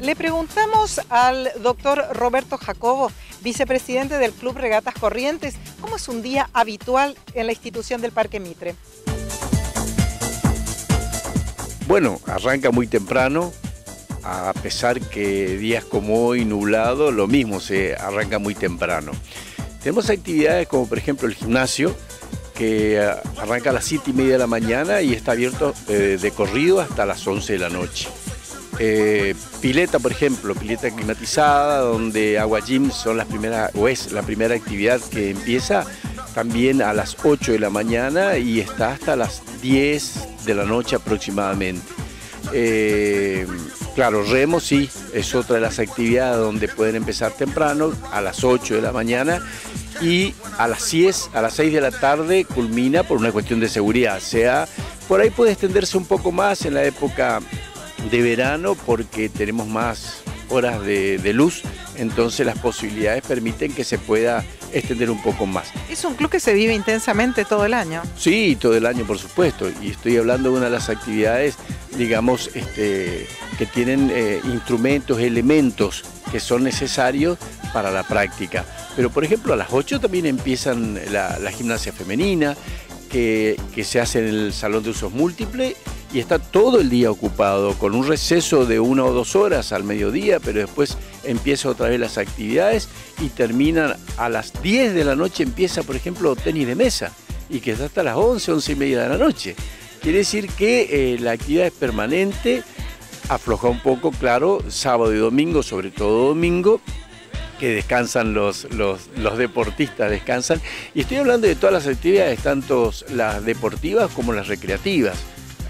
Le preguntamos al doctor Roberto Jacobo, vicepresidente del Club Regatas Corrientes, cómo es un día habitual en la institución del Parque Mitre. Bueno, arranca muy temprano, a pesar que días como hoy nublado, lo mismo se arranca muy temprano. Tenemos actividades como por ejemplo el gimnasio, que arranca a las 7 y media de la mañana y está abierto eh, de corrido hasta las 11 de la noche. Eh, pileta, por ejemplo, pileta climatizada, donde agua gym son las primeras, o es la primera actividad que empieza también a las 8 de la mañana y está hasta las 10 de la noche aproximadamente. Eh, claro, remo sí, es otra de las actividades donde pueden empezar temprano, a las 8 de la mañana y a las 10, a las 6 de la tarde culmina por una cuestión de seguridad. O sea, por ahí puede extenderse un poco más en la época de verano porque tenemos más horas de, luz, entonces las posibilidades permiten que se pueda extender un poco más. Es un club que se vive intensamente todo el año. Sí, todo el año por supuesto, y estoy hablando de una de las actividades, digamos, este, que tienen eh, instrumentos, elementos que son necesarios para la práctica. Pero por ejemplo a las 8 también empiezan la, gimnasia femenina, que, que se hace en el salón de usos múltiples y está todo el día ocupado, con un receso de una o dos horas al mediodía, pero después empieza otra vez las actividades y terminan a las 10 de la noche, empieza por ejemplo tenis de mesa y que está hasta las 11, 11 y media de la noche. Quiere decir que eh, la actividad es permanente, afloja un poco, claro, sábado y domingo, sobre todo domingo, que descansan los, los, los, deportistas, descansan. Y estoy hablando de todas las actividades, tanto las deportivas como las recreativas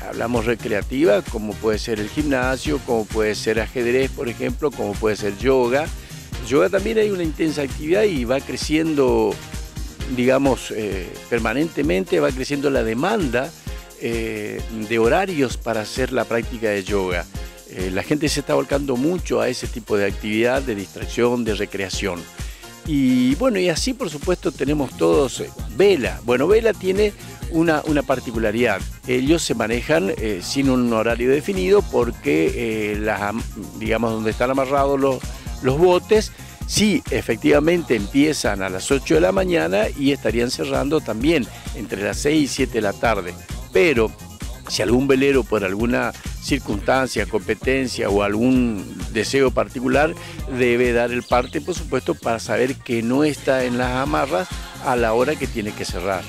hablamos recreativa, como puede ser el gimnasio, como puede ser ajedrez, por ejemplo, como puede ser yoga. Yoga también hay una intensa actividad y va creciendo, digamos, eh, permanentemente, va creciendo la demanda eh, de horarios para hacer la práctica de yoga. Eh, la gente se está volcando mucho a ese tipo de actividad, de distracción, de recreación. Y bueno, y así por supuesto tenemos todos Vela. Bueno, Vela tiene una, particularidad. Ellos se manejan eh, sin un horario definido porque, eh, digamos, donde están amarrados los, los botes, sí, efectivamente empiezan a las 8 de la mañana y estarían cerrando también entre las 6 y 7 de la tarde. Pero si algún velero por alguna circunstancia, competencia o algún deseo particular debe dar el parte, por supuesto, para saber que no está en las amarras a la hora que tiene que cerrar.